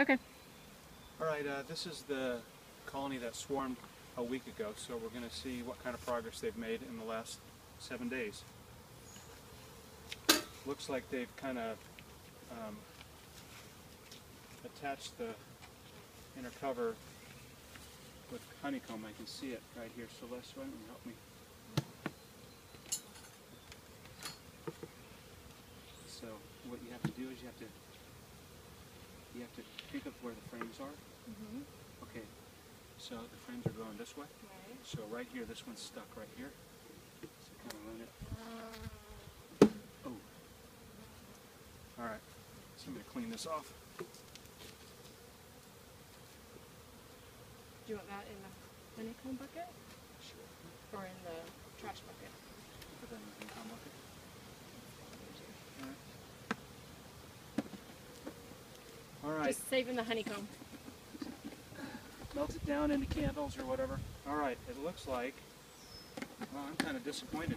Okay. All right, uh, this is the colony that swarmed a week ago, so we're going to see what kind of progress they've made in the last seven days. Looks like they've kind of um, attached the inner cover with honeycomb. I can see it right here. Celeste, why don't you help me? So what you have to do is you have to have to pick up where the frames are. Mm-hmm. Okay, so the frames are going this way. Right. So right here, this one's stuck right here. So kind of run it. Oh. All right. So I'm gonna clean this off. Do you want that in the honeycomb bucket Sure. or in the trash bucket? Put that in the honeycomb bucket. All right. Just saving the honeycomb. melt it down into candles or whatever. All right, it looks like, well, I'm kind of disappointed.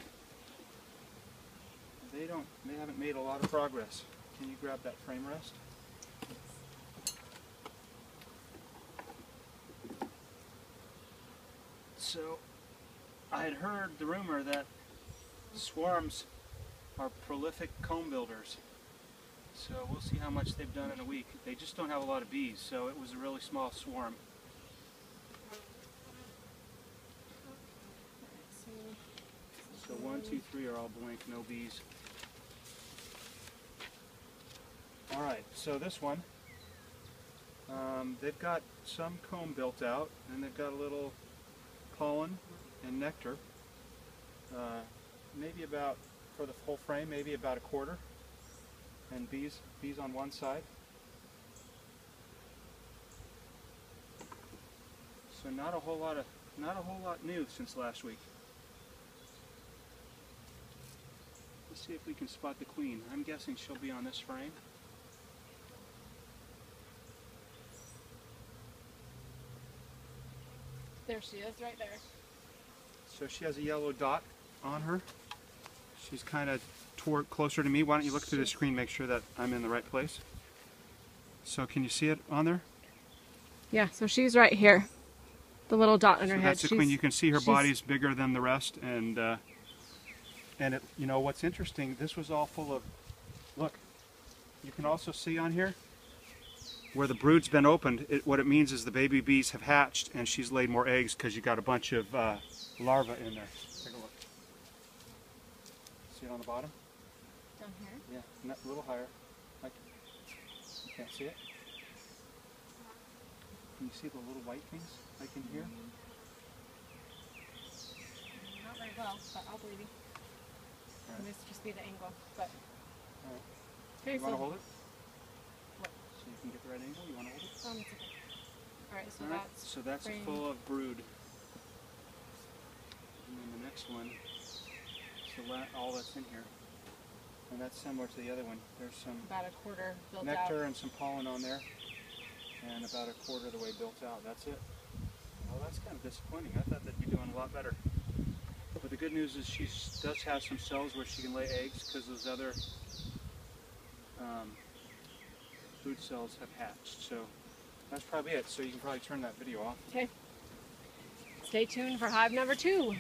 They don't, they haven't made a lot of progress. Can you grab that frame rest? So, I had heard the rumor that swarms are prolific comb builders. So we'll see how much they've done in a week. They just don't have a lot of bees, so it was a really small swarm. So one, two, three are all blank, no bees. All right, so this one, um, they've got some comb built out, and they've got a little pollen and nectar. Uh, maybe about, for the whole frame, maybe about a quarter. And bees, bees on one side. So not a whole lot of, not a whole lot new since last week. Let's see if we can spot the queen. I'm guessing she'll be on this frame. There she is, right there. So she has a yellow dot on her. She's kind of toward closer to me. Why don't you look through the screen, make sure that I'm in the right place. So can you see it on there? Yeah, so she's right here. The little dot on her head. that's the queen. You can see her body's bigger than the rest, and uh, and it, you know what's interesting? This was all full of. Look, you can also see on here where the brood's been opened. It, what it means is the baby bees have hatched, and she's laid more eggs because you got a bunch of uh, larvae in there. Take a look. See it on the bottom? Down here. Yeah, a little higher. Like, you can't see it. Can you see the little white things like in here? Not very well, but I'll believe you. Alright. This just be the angle, but. Alright. Okay, You want to hold it? What? So you can get the right angle? You want to hold it? Um, it's okay. All right, so All right, that's so that's frame. full of brood. And then the next one, so all that's in here. And that's similar to the other one. There's some about a quarter built nectar out. and some pollen on there. And about a quarter of the way built out. That's it. Well, that's kind of disappointing. I thought they'd be doing a lot better. But the good news is she does have some cells where she can lay eggs because those other um, food cells have hatched. So that's probably it. So you can probably turn that video off. Okay. Stay tuned for hive number two.